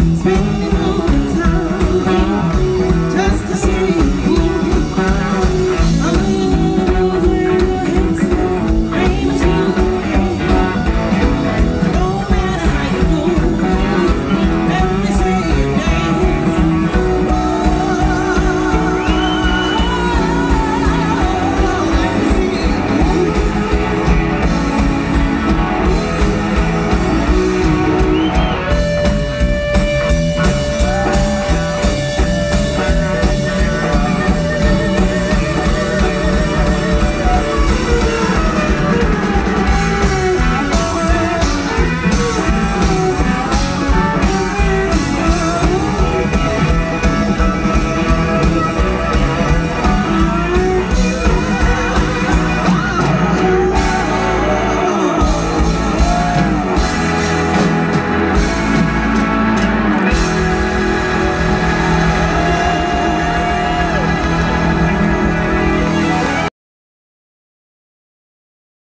one.